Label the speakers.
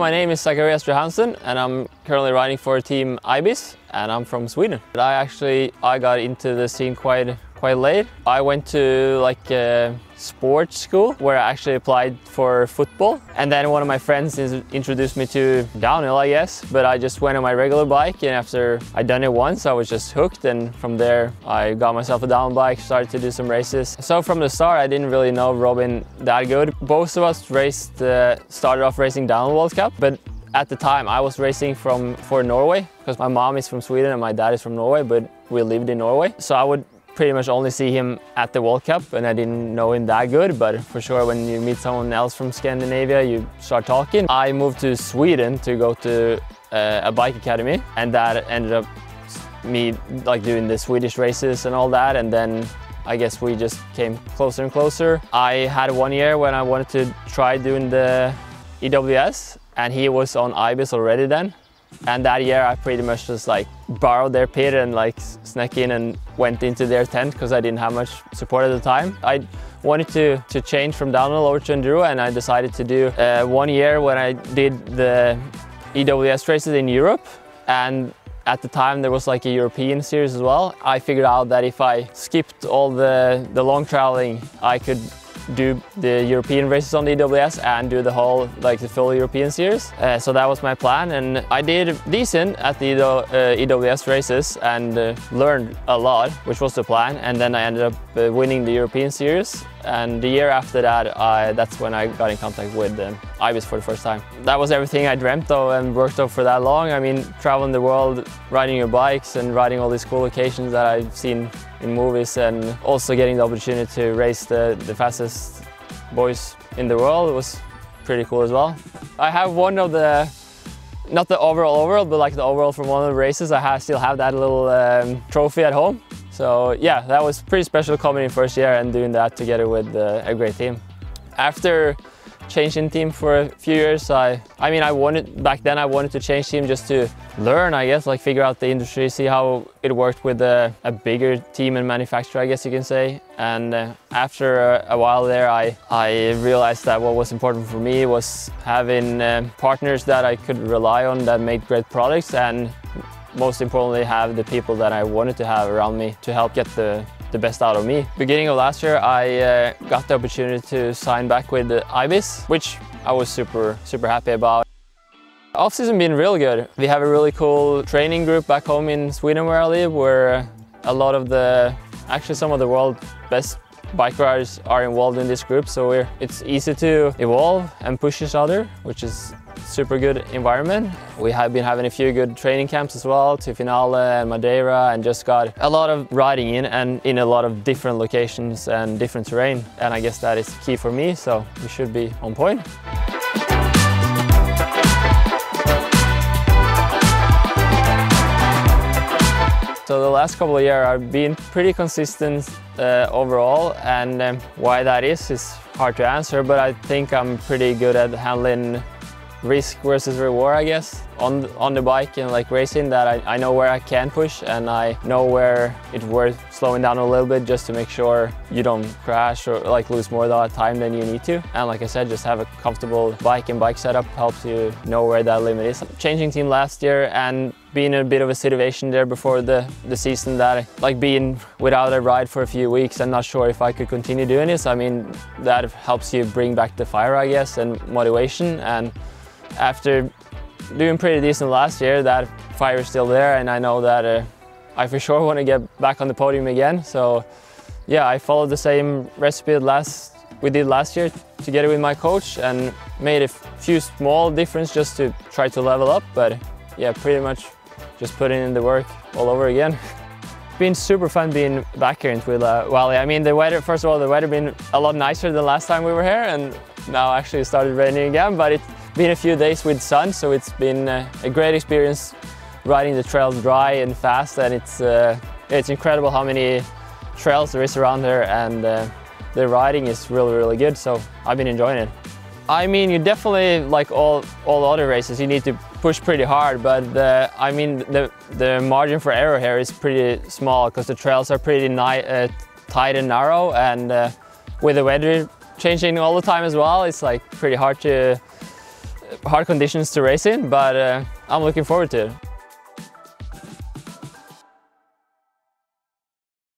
Speaker 1: My name is Zakarias Johansen and I'm currently riding for team Ibis and I'm from Sweden. I actually I got into the scene quite quite late. I went to like a sports school where I actually applied for football and then one of my friends introduced me to downhill I guess but I just went on my regular bike and after I'd done it once I was just hooked and from there I got myself a down bike, started to do some races. So from the start I didn't really know Robin that good. Both of us raced, uh, started off racing downhill World Cup but at the time I was racing from for Norway because my mom is from Sweden and my dad is from Norway but we lived in Norway. So I would pretty much only see him at the World Cup and I didn't know him that good, but for sure when you meet someone else from Scandinavia, you start talking. I moved to Sweden to go to uh, a bike academy and that ended up me like doing the Swedish races and all that and then I guess we just came closer and closer. I had one year when I wanted to try doing the EWS and he was on Ibis already then and that year I pretty much just like borrowed their pit and like snuck in and went into their tent because I didn't have much support at the time. I wanted to, to change from downhill over to enduro and I decided to do uh, one year when I did the EWS races in Europe and at the time there was like a European series as well. I figured out that if I skipped all the, the long traveling I could do the European races on the EWS and do the whole, like the full European series. Uh, so that was my plan and I did decent at the uh, EWS races and uh, learned a lot, which was the plan. And then I ended up uh, winning the European series. And the year after that, I, that's when I got in contact with um, Ibis for the first time. That was everything I dreamt of and worked of for that long. I mean, traveling the world, riding your bikes and riding all these cool locations that I've seen in movies and also getting the opportunity to race the, the fastest boys in the world was pretty cool as well. I have one of the, not the overall overall, but like the overall from one of the races. I have, still have that little um, trophy at home. So yeah, that was pretty special coming in first year and doing that together with uh, a great team. After changing team for a few years. I, I mean, I wanted back then. I wanted to change team just to learn, I guess, like figure out the industry, see how it worked with a, a bigger team and manufacturer, I guess you can say. And uh, after a, a, while there, I, I realized that what was important for me was having uh, partners that I could rely on that made great products and most importantly have the people that I wanted to have around me to help get the the best out of me. Beginning of last year, I uh, got the opportunity to sign back with the Ibis, which I was super, super happy about. Off-season been real good. We have a really cool training group back home in Sweden where I live, where a lot of the, actually some of the world's best bike riders are involved in this group, so it's easy to evolve and push each other, which is super good environment. We have been having a few good training camps as well to Finale and Madeira and just got a lot of riding in and in a lot of different locations and different terrain. And I guess that is key for me, so we should be on point. So the last couple of years I've been pretty consistent uh, overall and um, why that is is hard to answer but I think I'm pretty good at handling risk versus reward, I guess, on on the bike and like racing. That I, I know where I can push and I know where it's worth slowing down a little bit just to make sure you don't crash or like lose more time than you need to. And like I said, just have a comfortable bike and bike setup helps you know where that limit is. Changing team last year and being in a bit of a situation there before the, the season that like being without a ride for a few weeks I'm not sure if I could continue doing this. I mean that helps you bring back the fire I guess and motivation and after doing pretty decent last year, that fire is still there and I know that uh, I for sure want to get back on the podium again. So yeah, I followed the same recipe last we did last year together with my coach and made a few small difference just to try to level up. But yeah, pretty much just putting in the work all over again. been super fun being back here in Tweed Valley. I mean, the weather, first of all, the weather been a lot nicer than last time we were here and now actually started raining again, but it, been a few days with sun, so it's been uh, a great experience riding the trails dry and fast, and it's uh, it's incredible how many trails there is around here, and uh, the riding is really really good. So I've been enjoying it. I mean, you definitely like all all other races, you need to push pretty hard, but the, I mean the the margin for error here is pretty small because the trails are pretty uh, tight and narrow, and uh, with the weather changing all the time as well, it's like pretty hard to hard conditions to race in, but uh, I'm looking forward to it.